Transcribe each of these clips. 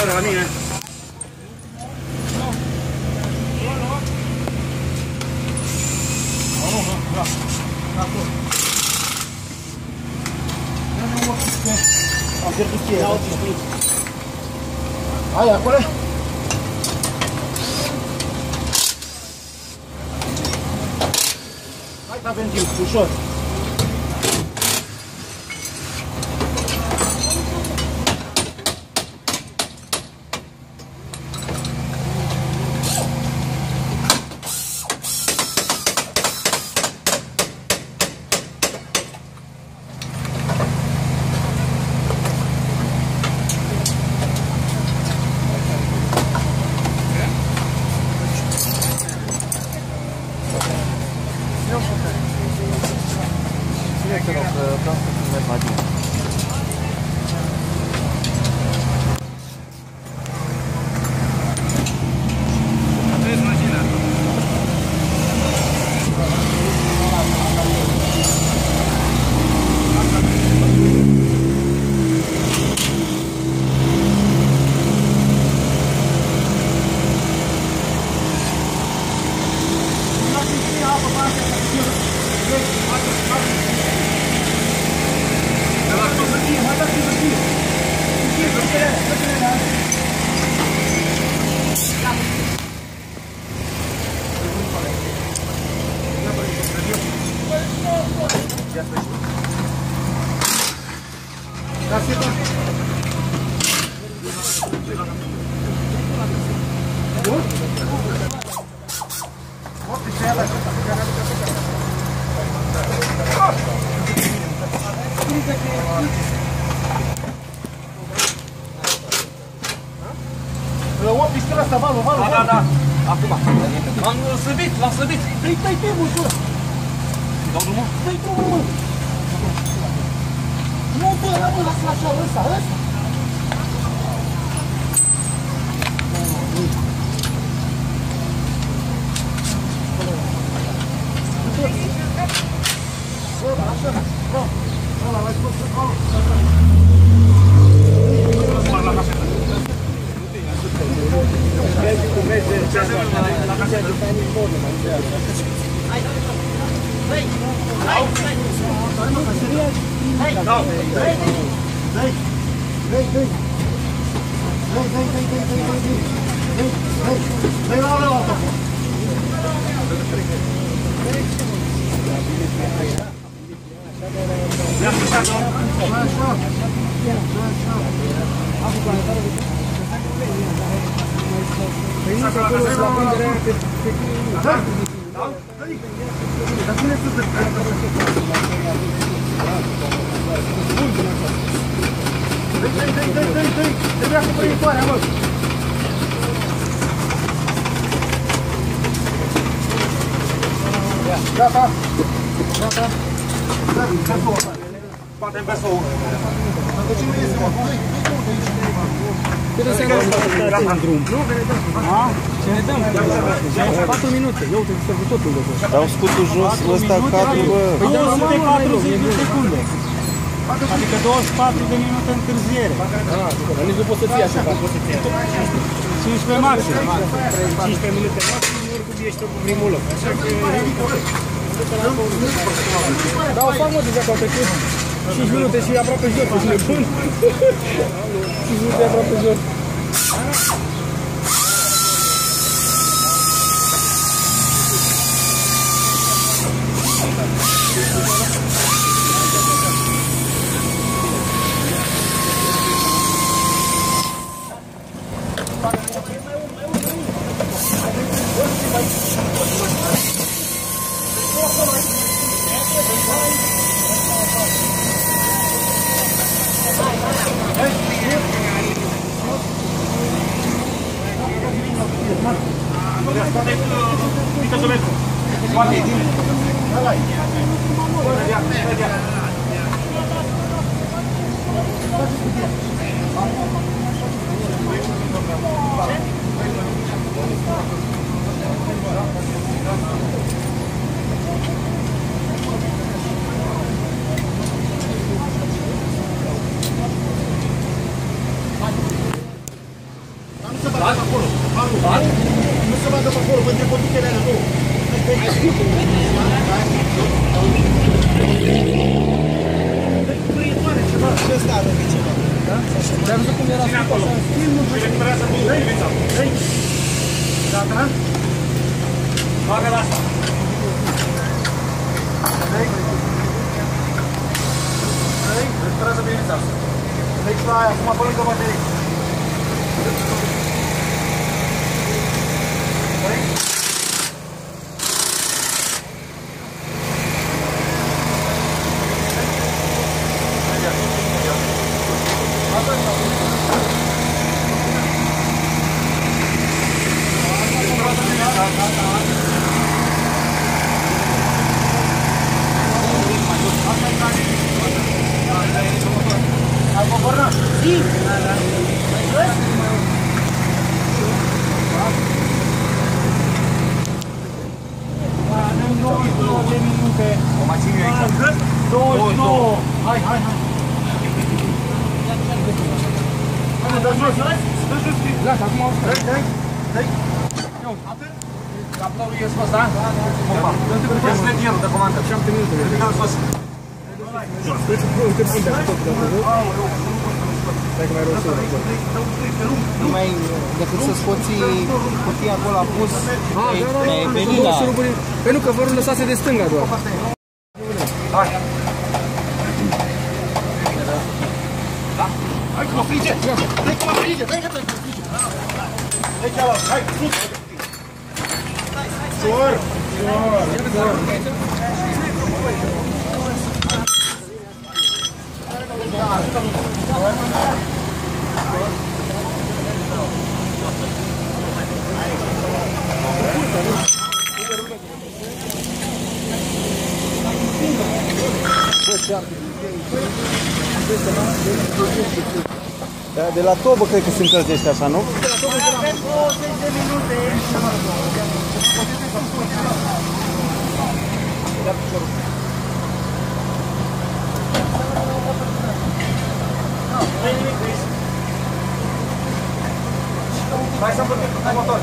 agora pra mim, né? Aí, agora é. Vai, tá vendo, puxou. Pierdut cheia. Hai, acolo? Hai că avem timp, ușor. O pistola asta, Valu, Valu, Da, da, da. Acum. Am slăbit, l-am slăbit. Dă-i, dă-i pe măsură. Dau drumul? Dă-i drumul, mă. Nu, bă, ăla, bă, lasă așa, ăsta, ăsta. Dai, dai, dai. Dai, dai, dai, dai, dai, dai, dai. Dai, dai, dai la ăla altă. Ia așa, domnul. Așa, așa, Da, da, dai. Dar ține sus de Dai, dai, dai, dai, dai, dai. Trebuia cu prăjitoarea, mă. Gata. Gata. Da, pe două. Poate pe sau. Dar cine iese, mă? Dai, dai, dai, dai, Cât înseamnă asta în drum? Nu, că ne dăm. Ce ne dăm? 4 minute. Eu te observ totul de tot. Dau scutul jos, ăsta cadru, bă. Păi 240 de secunde. Adică 24 de minute întârziere. Dar nici nu poți să fii așa, că poți să fii 15 maxim. 15 minute maxim, oricum ești cu primul loc. Așa că... Dar o fac mă deja că au trecut 5 minute și e aproape jos, ești nebun. 5 minute e aproape jos. Poate e din. Ăla-i. Ia, ia, ia. Nu se vadă pe acolo, între conductele alea două. Ce ăsta are de ceva? Dar nu știu cum era acolo. Gata? Bagă la asta. Recuperează bineța asta. Deci la aia, acum pe lângă baterie. O mai țin eu aici. 29. Hai, hai, hai. Hai, dă jos, dă jos. Gata, acum au Dai, dai, dai. Caplarul e scos, da? Opa. Este medierul de comandă. 7 minute. Ridicăm sus. Uite, pun de tot, Stai că mai rău să Nu mai decât să scoți cutia acolo a pus Ah, pe, da, da, pe, da, pe da, lila. suruburi. Păi nu, că vărul lăsase de stânga doar. Hai. Hai că mă frige. Hai că mă frige. Dai că mă frige. Dai cealaltă. Hai, sus. Ușor. Da, de la tobă cred că se încălzește așa, nu? Avem 20 de minute. Hai să învârtim cu motor.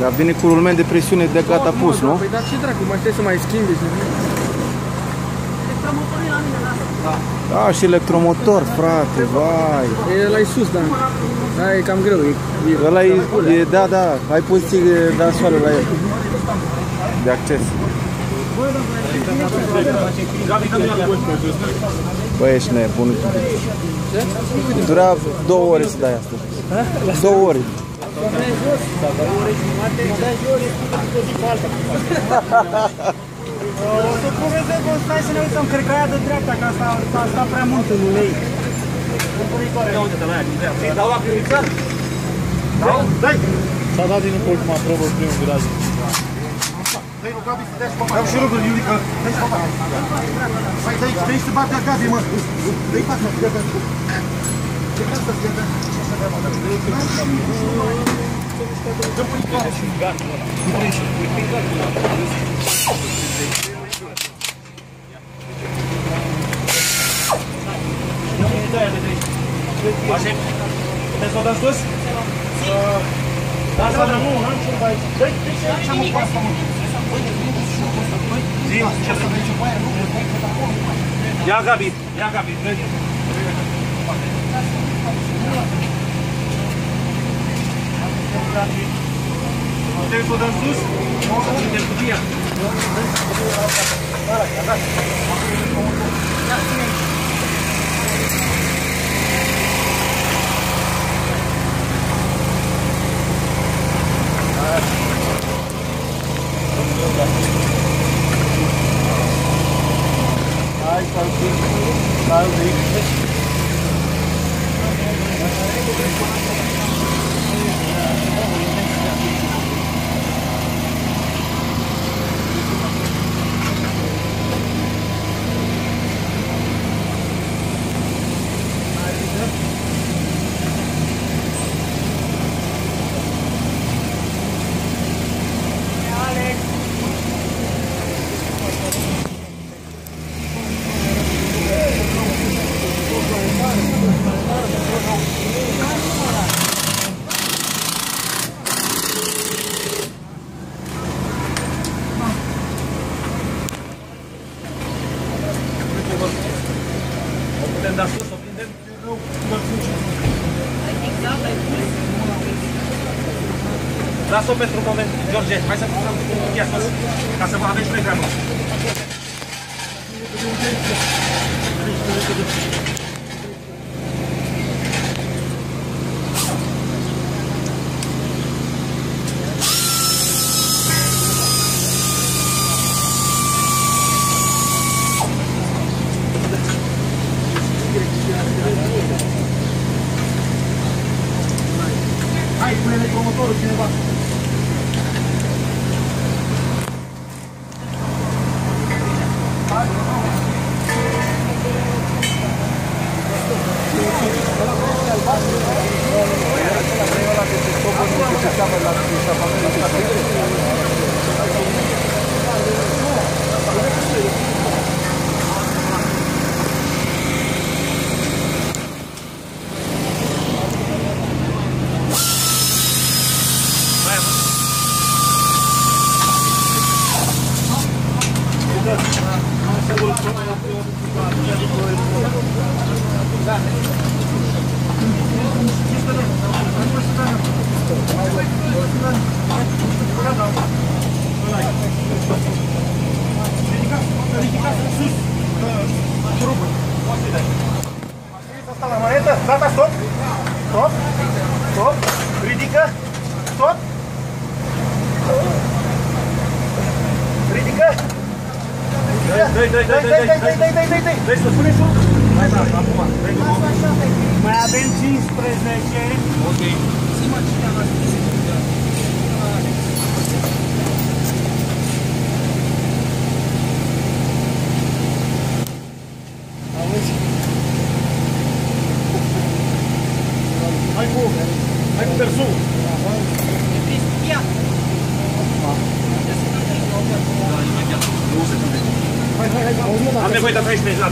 Dar vine cu rulment de presiune de gata pus, nu? Păi dar ce dracu, mai stai să mai schimbi și... Da, și electromotor, frate, vai. E la sus, da. Da, e cam greu. E, e, Ăla e, e, da, da, ai poziție de asoare la el. De acces. Gabi, dă-mi alea. Băi, ești nebun. Dura două ore să dai asta. Două ore. O să poveste că stai să ne uităm, cred că aia de dreapta, că asta a stat prea mult în ulei. Ia uite-te la ea, din dreapta. Îi dau la primiță? Dau? Dai! S-a dat din ultima probă primul viraj. Dai, nu, Gabi, să dai și Dau și rugul, Iulica. Dai și papa. Hai, dai, dai și batea Gabi, mă. Dai batea, gata. Ce ca să fie, Așa Puteți să o dăm sus? Da, să dăm. Nu, n-am ce bai. Dai, dai și aici, mă, cu asta, mă. Zi, ce să Ia Gabi, ia Gabi. Puteți să o dăm sus? Suntem cu ea. Hai, stai Lasă-o pentru un moment, George. Hai să punem cutia sus, ca să vă aveți pe treabă.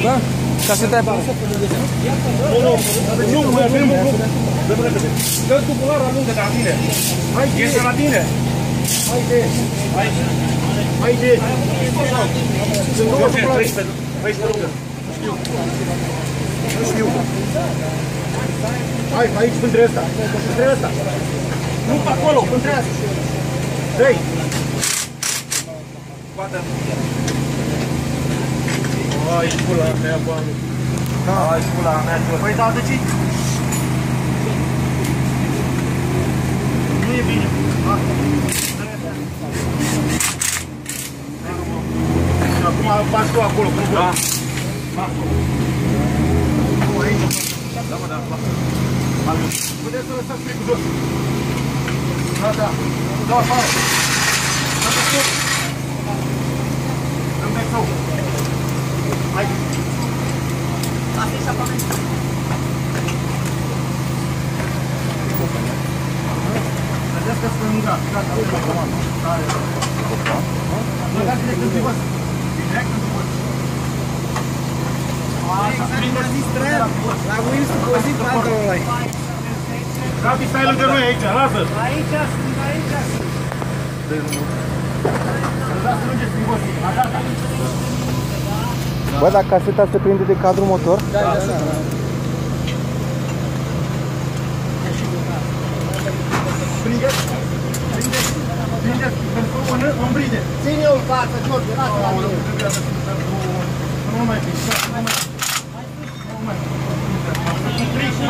Da? Caseta e pe Nu, nu, nu, mai avem un lucru. Dă-mi repede. Dă tubularul lângă de la tine. Hai de. Este la tine. Hai de. Hai. Hai de. Sunt două George, tubulare. 13, 13 lungă. Nu știu. Hai, aici, între ăsta. Între ăsta. Nu pe acolo, între asta. Dă-i. Scoate. Ai, fulano, né, mano? Ai, fulano, né, mano? Cuidado de... Vem, vem. Passou a cor, colocou. Passou. Corrente. Dá uma dada, passou. Valeu. Cadê essas picos? Dá, dá. Dá uma fala. Dá uma fala. Dá uma fala. Gabi, stai lângă noi aici. Aici sunt, aici sunt. Bă, dar caseta se prinde de cadru motor? Da, da, da. Prindeți. Prindeți. Prindeți. Pentru mână, în bride. Ține-o în față, George, lasă la mine. Nu mai fi. Nu mai Nu mai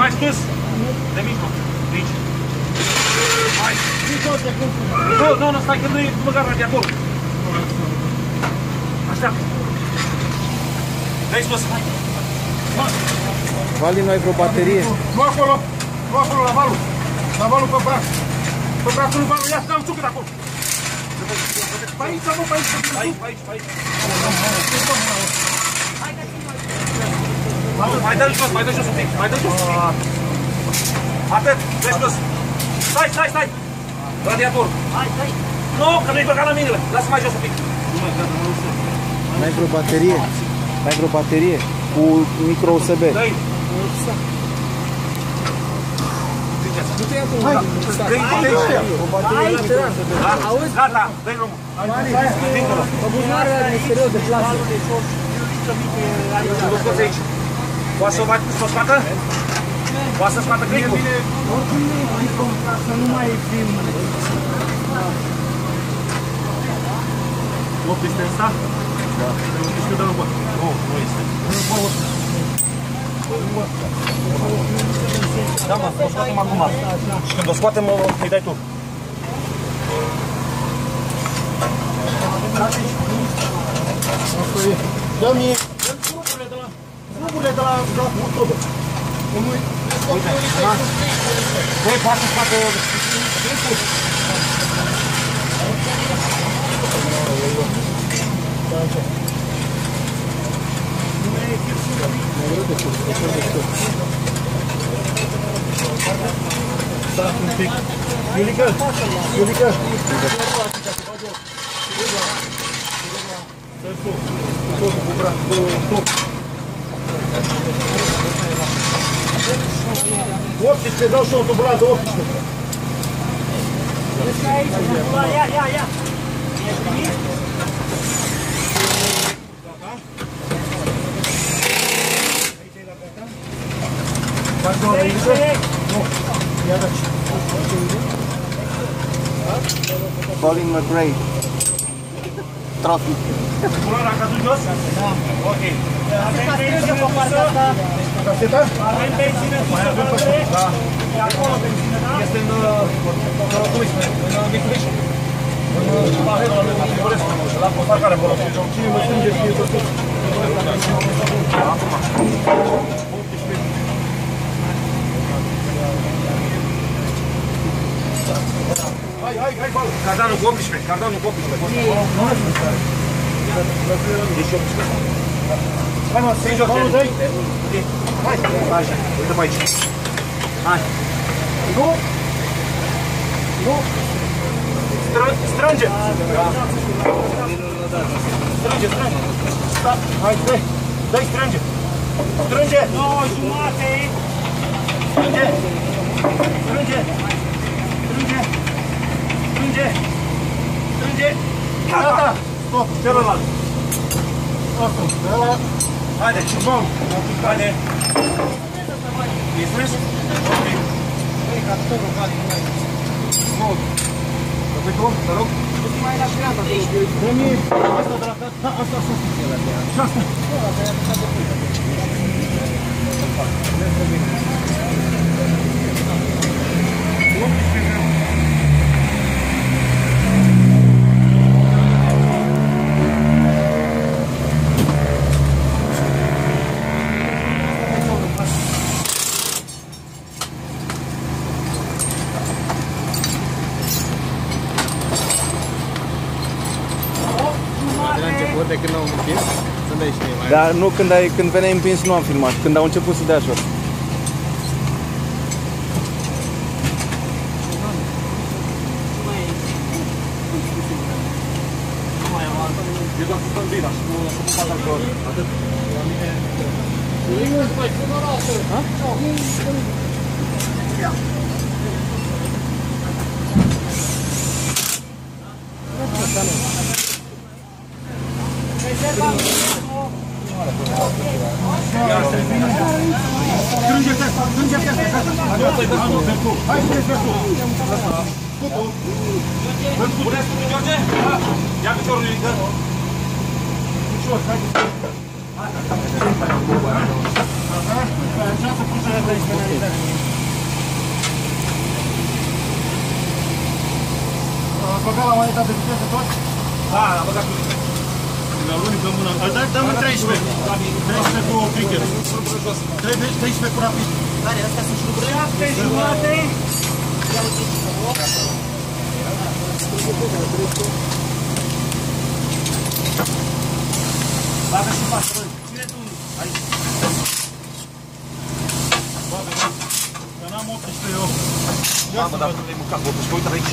Mai sus. De mijloc. De aici. Hai. Nu, nu, nu, stai că nu e băgat radiatorul. Așteaptă. Dai sus. Vali, nu ai vreo baterie? Nu acolo. Nu acolo, la valul. La valul pe braț. Pe brațul lui valul. Ia să dau un ciucă de acolo. Pe aici, nu, pe aici. Aici, aici, aici. Mai dă jos, mai dă jos un pic, mai dă jos un pic. Atât, dai sus. Stai, stai, stai. Radiator. Hai, stai. Nu, că nu-i băgat la minele. Lasă mai jos un pic. N-ai vreo baterie? N-ai vreo baterie? Cu micro USB? Dă-i e acum. Hai, dă-i Hai, auzi? Gata, dă-i drumul. Pe buzunare la exterior de plasă. Nu scoți aici. Poate să o scoată? Poate să scoată clipul? Oricum nu e mai comprat, să nu mai fim. Loc este ăsta? Da. Nu știu de locul. Nu, nu este. Nu, nu, nu. Da, mă, o scoatem acum. Și când o scoatem, o- îi dai tu. Dă-mi snuburile de la... Snuburile de la... de la motorul. Băi, poate să scoată... Iulică, Iulică. Optiște, dau și o tubulată, optiște. Ia, ia, ia! Faci doar la Iulică? Ia dați. Colin McRae. Trophy. Culoarea a căzut jos? Da. Ok. Avem benzină pe partea asta. Caseta? Avem benzină sus pe partea Da. E acolo benzină, da? Este în... uh, Cum îi spune? În uh, Mitsubishi. În uh, paharul ăla de Frigorescu. La postacare acolo. Cine mă strânge fie tot tot. Hai, hai, hai, bală. Cardanul cu 18. Cardanul cu 18. Deci 18. Hai mă, strânge balul, dai. Hai, așa. Uite pe aici. Hai. Nu. Nu. Stră- Strânge. Strânge, strânge. Da, hai, dai. Dai, strânge. Strânge. Nouă jumate. Strânge. Strânge. Strânge. Strânge. Strânge. Gata. Stop. Celălalt. Acum. Ăla. Haide. Bun. Haide. E strâns? Ok. Bun. Să tu, te rog. Dă-mi asta de la cat. Da, asta, asta. Și asta. De la început, de când au împins, să dai și mie mai Dar nu, când, ai, când veneai împins nu am filmat, când au început să dea jos. E doar cu stâmbina și cu cu pata lor. Atât. Strânge pe asta. Strânge pe asta. Hai, strânge pe asta. Puneți cu George? Ia piciorul ridică. Ușor, hai. Așa să pun să le dai penalizare. A băgat la maneta de viteză tot? Da, am băgat cu La luni dăm mâna. Îl dai, dăm în 13. 13 cu clicker. 13 cu rapid. Șapte jumate. Bagă și față, băi. Ține tu. Că n-am 18 eu. Mamă, dar nu le-ai mâncat, bă, și uite aici.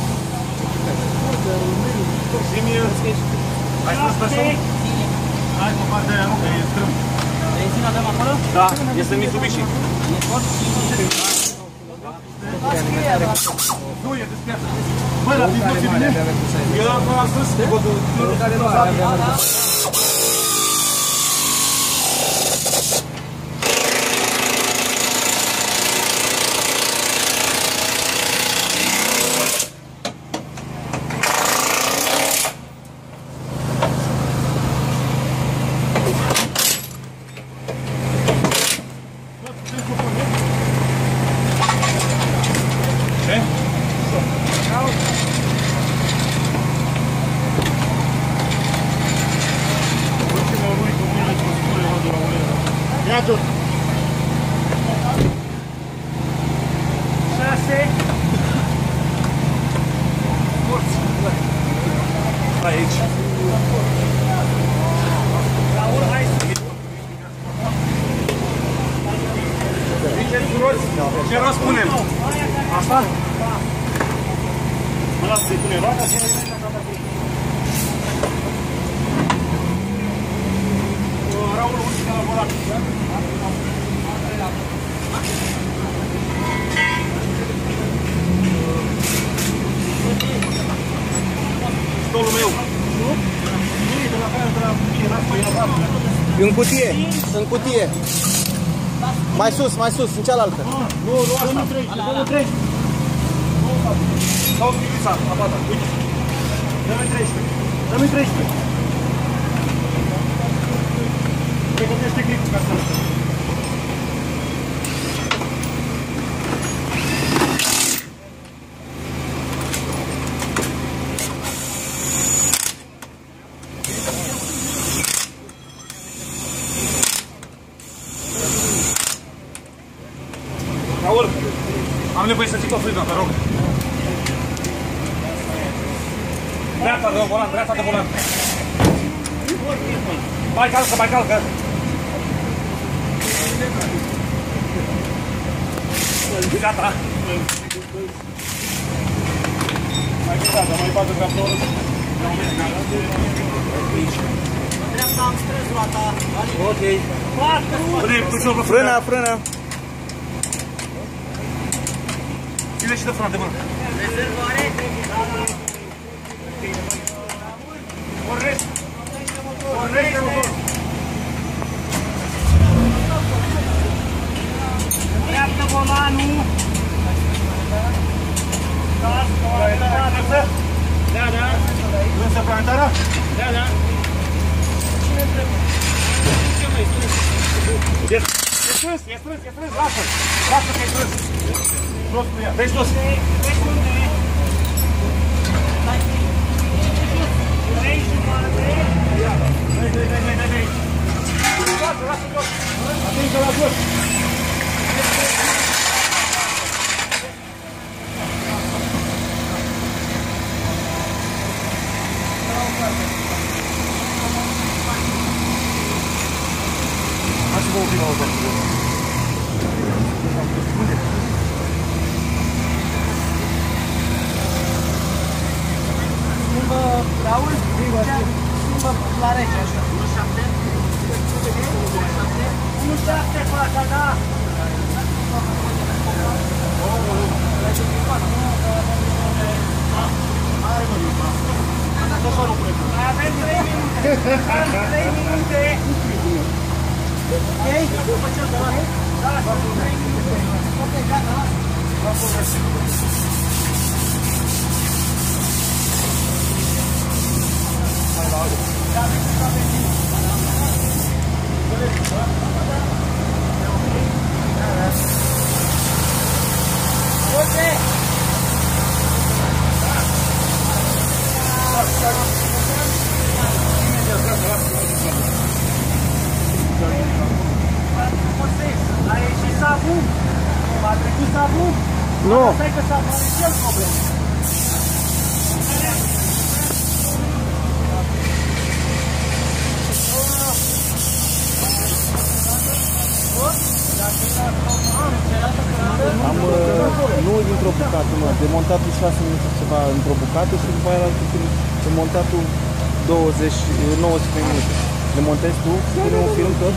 Zi-mi, ai spus pe sol? Hai pe partea aia, nu, că e strâmb. Benzina avem acolo? Da, este Mitsubishi. Nu, e despiată. Bă, la dispoziție bine? Eu acum am spus, codul care nu s-a aici. Ziceți rost, ce rost punem? Asta? Mă las să-i punem roata și Raul, ultima la volan. Stolul meu. În cutie, în cutie. Mai sus, mai sus, în cealaltă. Nu, nu asta. Domnul 13, domnul 13. Sau scrivița, apata, uite. Dă-mi 13. Dă-mi 13. Pregătește clipul ca să Raul, am nevoie să ții frână, te rog. Dreapta de volan, dreapta de volan. Mai calcă, mai calcă. Gata. Mai gata, mai bată dreapta oră. Dreapta am strâns roata. Ok. Foarte Pune, puțin pe frână. Frână, frână. Ține și de frână de mână. Rezervare. Corect. Corect, motor. Dreapta volanul. Da, da. Vrem să planetara? Da, da. E strâns, e strâns, e strâns, lasă. Lasă că e strâns. Jos cu ea. Deci jos. Dai, dai, dai, dai, dai, dai. Lasă, lasă jos. Atinge la jos. Hai să vă oprim o dată. Unde? Schimbă, Raul, schimbă la rece așa. 1-7. 1-7 fața, da. Mai avem 3 minute. Avem 3 minute. Ok? După ce Da, 3 minute. Ok, gata, lasă. A ieșit sabun. A trecut sabun. Nu. Stai că sabun are cel problemă. Am, uh, nu demontatul, mă. Demontatul 6 minute ceva într-o bucată și după aia altul film. Demontatul 20, 19 minute. Le montezi tu? Pune un film tot?